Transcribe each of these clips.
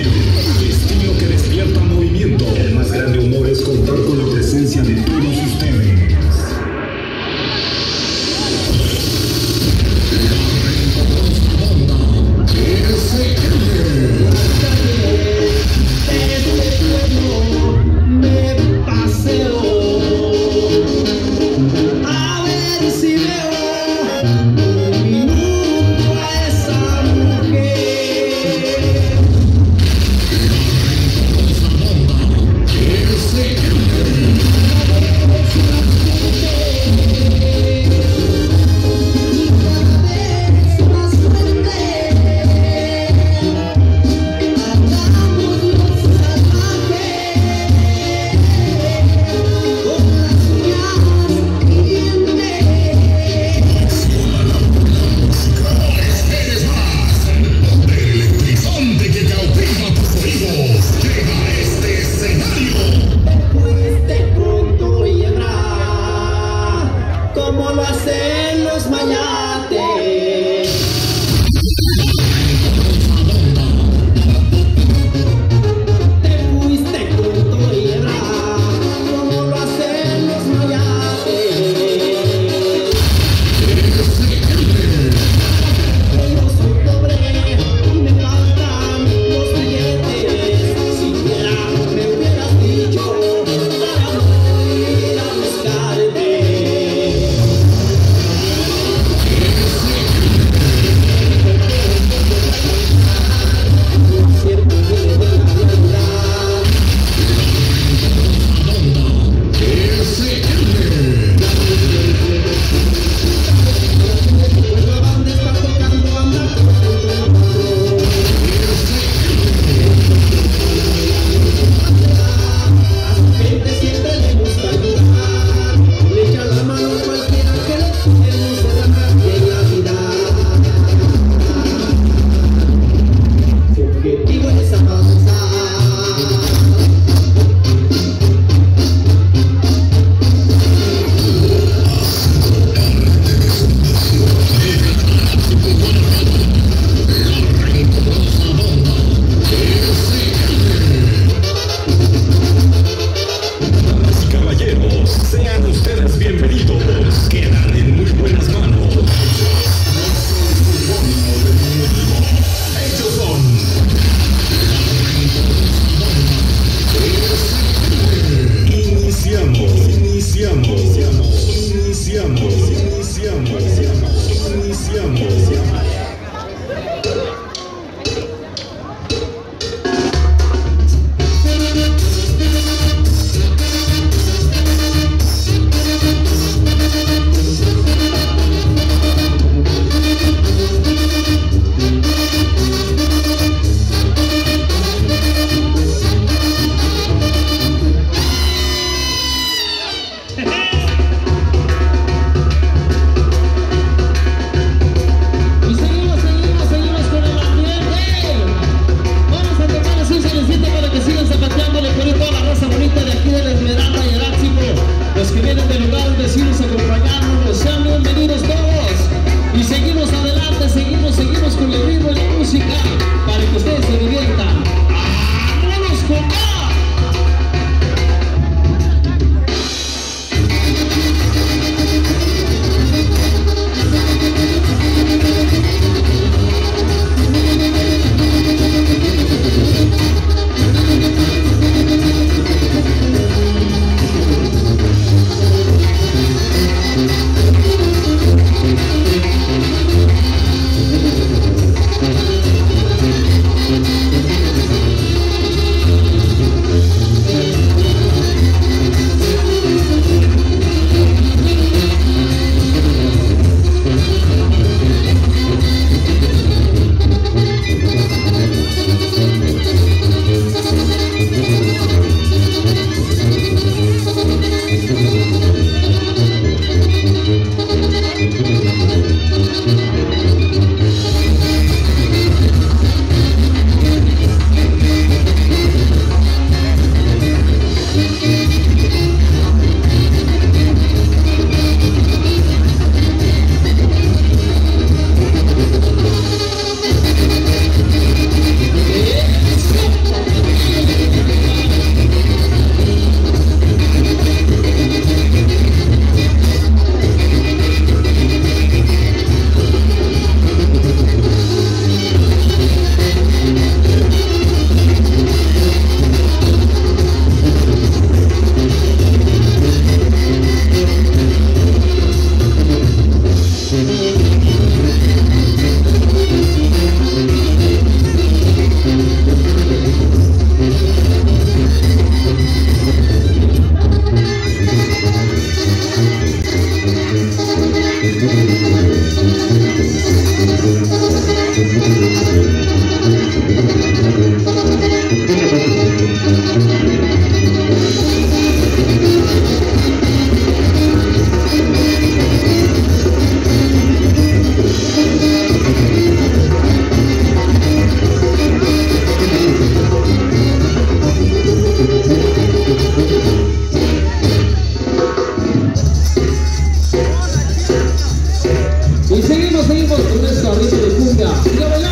Thank you. Y seguimos, seguimos con esta ritmo de cumbia.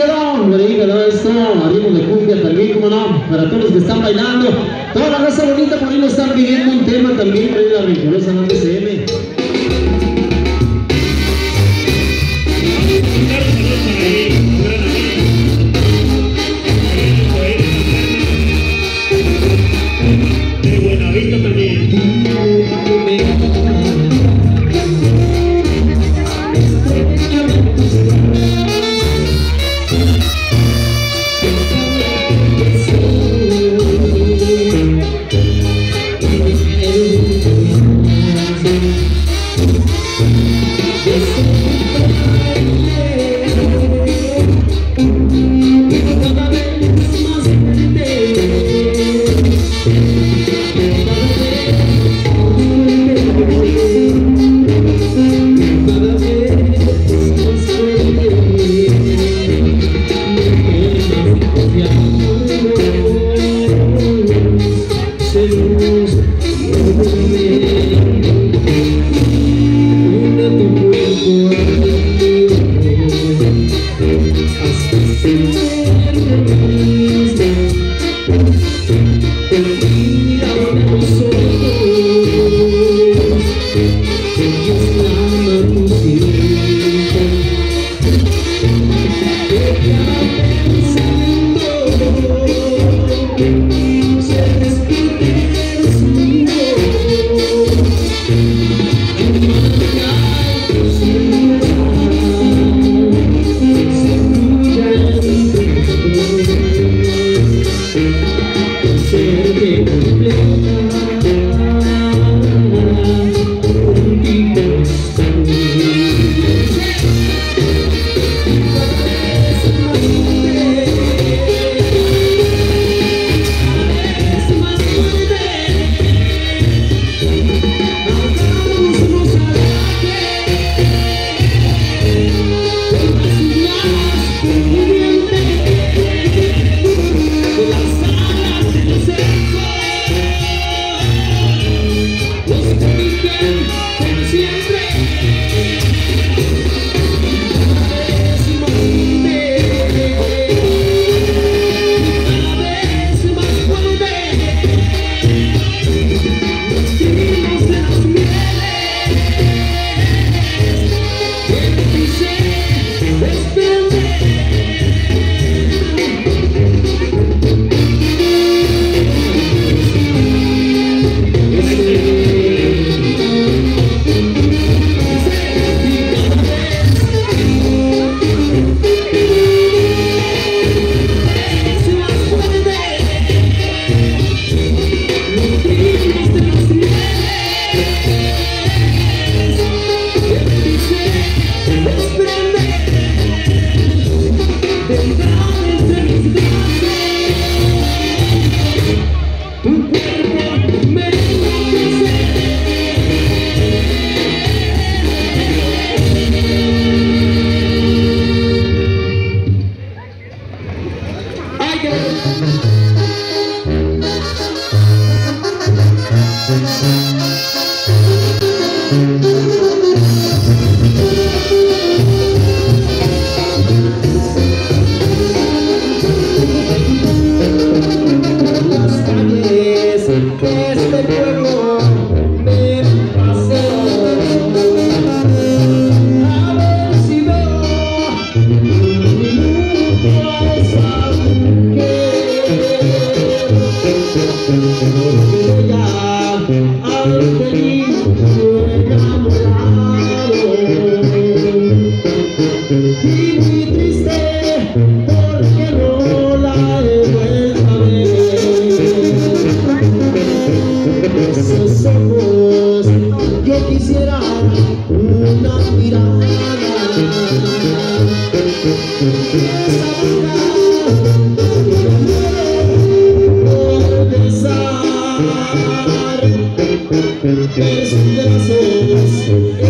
Figuerón, ahí, ¿verdad? Esto, abrimos de cumbia también, como no, para todos los que están bailando. Toda la raza bonita por ahí lo están viviendo un tema también, por ahí la rencorosa, no SM. Que Thank you.